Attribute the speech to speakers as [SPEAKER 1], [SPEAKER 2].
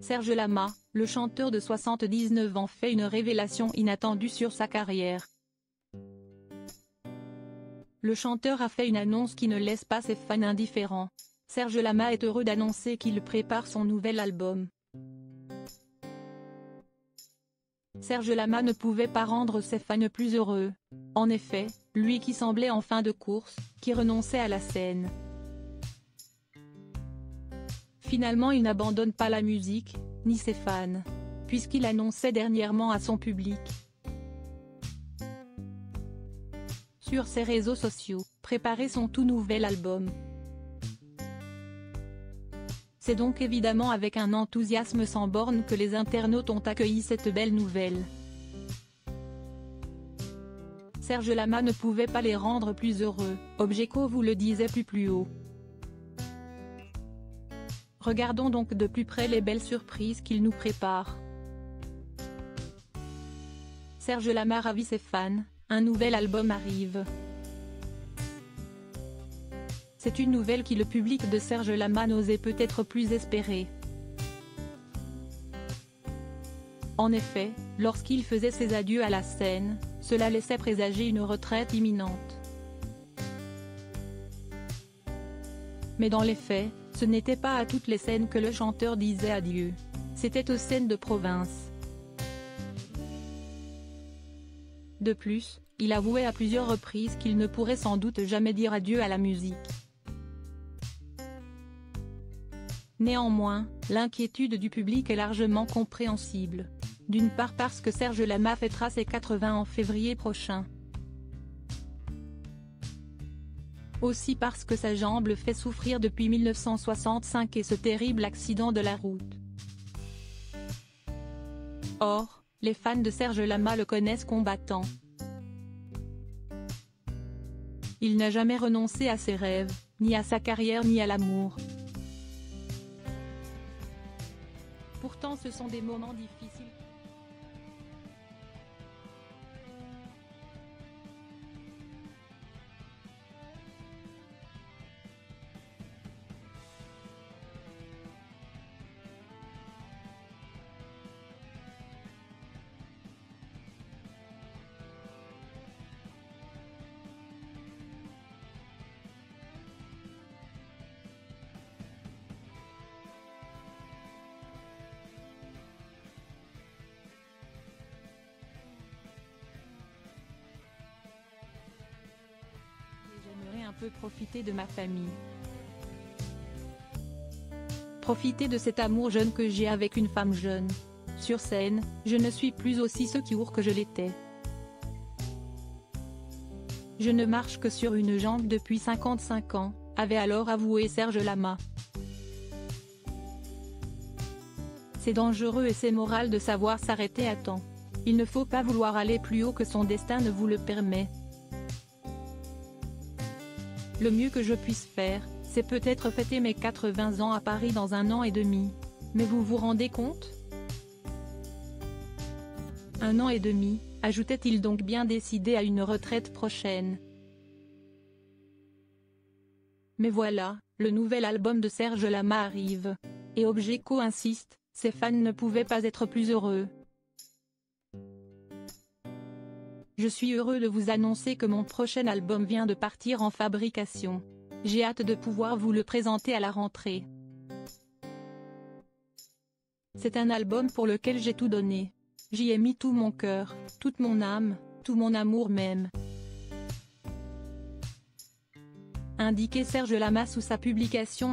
[SPEAKER 1] Serge Lama, le chanteur de 79 ans fait une révélation inattendue sur sa carrière. Le chanteur a fait une annonce qui ne laisse pas ses fans indifférents. Serge Lama est heureux d'annoncer qu'il prépare son nouvel album. Serge Lama ne pouvait pas rendre ses fans plus heureux. En effet, lui qui semblait en fin de course, qui renonçait à la scène. Finalement il n'abandonne pas la musique, ni ses fans. Puisqu'il annonçait dernièrement à son public. Sur ses réseaux sociaux, préparer son tout nouvel album. C'est donc évidemment avec un enthousiasme sans borne que les internautes ont accueilli cette belle nouvelle. Serge Lama ne pouvait pas les rendre plus heureux, Objeco vous le disait plus plus haut. Regardons donc de plus près les belles surprises qu'il nous prépare. Serge Lama ravit ses fans, un nouvel album arrive. C'est une nouvelle qui le public de Serge Lama n'osait peut-être plus espérer. En effet, lorsqu'il faisait ses adieux à la scène, cela laissait présager une retraite imminente. Mais dans les faits, ce n'était pas à toutes les scènes que le chanteur disait adieu. C'était aux scènes de province. De plus, il avouait à plusieurs reprises qu'il ne pourrait sans doute jamais dire adieu à la musique. Néanmoins, l'inquiétude du public est largement compréhensible. D'une part parce que Serge Lama fêtera ses 80 en février prochain. Aussi parce que sa jambe le fait souffrir depuis 1965 et ce terrible accident de la route. Or, les fans de Serge Lama le connaissent combattant. Il n'a jamais renoncé à ses rêves, ni à sa carrière ni à l'amour. Pourtant ce sont des moments difficiles. Profiter de ma famille. Profiter de cet amour jeune que j'ai avec une femme jeune. Sur scène, je ne suis plus aussi secure que je l'étais. Je ne marche que sur une jambe depuis 55 ans, avait alors avoué Serge Lama. C'est dangereux et c'est moral de savoir s'arrêter à temps. Il ne faut pas vouloir aller plus haut que son destin ne vous le permet. Le mieux que je puisse faire, c'est peut-être fêter mes 80 ans à Paris dans un an et demi. Mais vous vous rendez compte? Un an et demi, ajoutait-il donc bien décidé à une retraite prochaine. Mais voilà, le nouvel album de Serge Lama arrive. Et Objeco insiste, ses fans ne pouvaient pas être plus heureux. Je suis heureux de vous annoncer que mon prochain album vient de partir en fabrication. J'ai hâte de pouvoir vous le présenter à la rentrée. C'est un album pour lequel j'ai tout donné. J'y ai mis tout mon cœur, toute mon âme, tout mon amour même. Indiqué Serge Lama sous sa publication